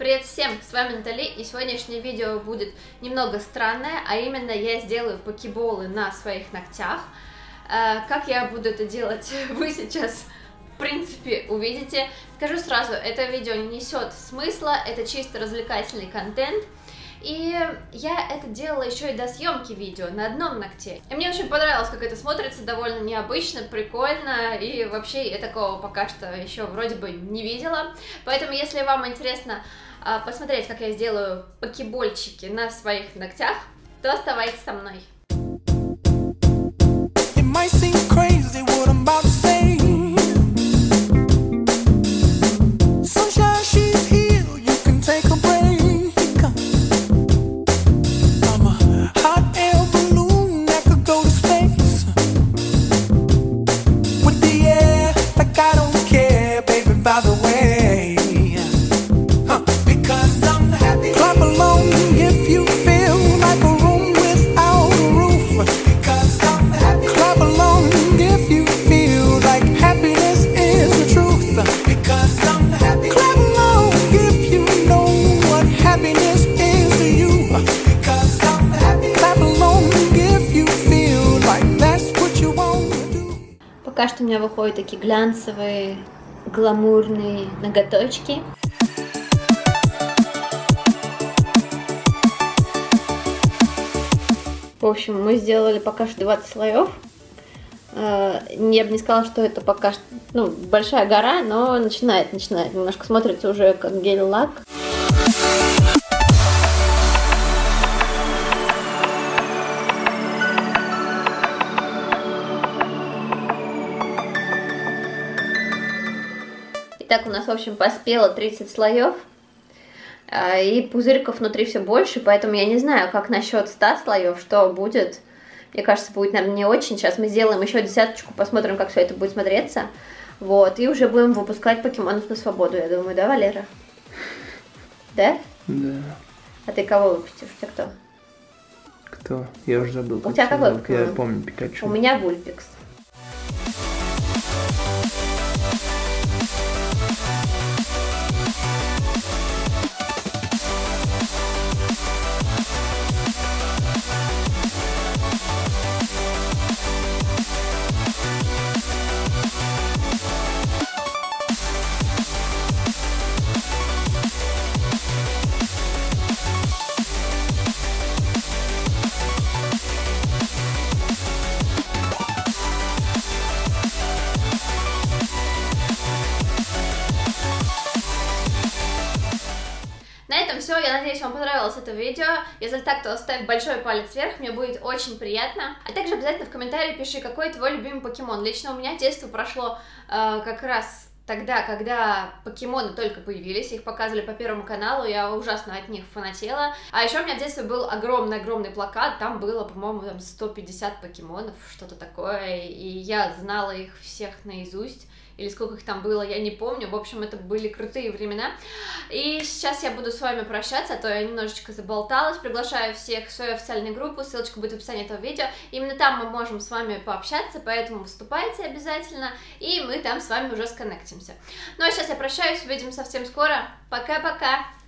Привет всем, с вами Натали, и сегодняшнее видео будет немного странное, а именно я сделаю покеболы на своих ногтях. Э, как я буду это делать, вы сейчас в принципе увидите. Скажу сразу, это видео не несет смысла, это чисто развлекательный контент. И я это делала еще и до съемки видео на одном ногте. И мне очень понравилось, как это смотрится, довольно необычно, прикольно, и вообще я такого пока что еще вроде бы не видела. Поэтому, если вам интересно а, посмотреть, как я сделаю покебольчики на своих ногтях, то оставайтесь со мной. Пока что у меня выходят такие глянцевые, гламурные ноготочки. В общем, мы сделали пока что 20 слоев. Э, я бы не сказала, что это пока что ну, большая гора, но начинает, начинает. Немножко смотрится уже как гель-лак. Так у нас, в общем, поспело 30 слоев. А, и пузырьков внутри все больше, поэтому я не знаю, как насчет 100 слоев, что будет. Мне кажется, будет, наверное, не очень. Сейчас мы сделаем еще десяточку, посмотрим, как все это будет смотреться. Вот, и уже будем выпускать покемонов на свободу, я думаю, да, Валера? Да? Да. А ты кого выпустишь? У тебя кто? Кто? Я уже забыл. У тебя какой покемон? Я помню Пикачу. У меня Вульпикс. Bye. Все, я надеюсь, вам понравилось это видео. Если так, то ставь большой палец вверх, мне будет очень приятно. А также обязательно в комментарии пиши, какой твой любимый покемон. Лично у меня детство прошло э, как раз тогда, когда покемоны только появились, их показывали по Первому каналу, я ужасно от них фанатела. А еще у меня в детстве был огромный-огромный плакат, там было, по-моему, там 150 покемонов, что-то такое, и я знала их всех наизусть или сколько их там было, я не помню. В общем, это были крутые времена. И сейчас я буду с вами прощаться, а то я немножечко заболталась. Приглашаю всех в свою официальную группу, ссылочка будет в описании этого видео. Именно там мы можем с вами пообщаться, поэтому вступайте обязательно, и мы там с вами уже сконнектимся. Ну а сейчас я прощаюсь, увидимся совсем скоро. Пока-пока!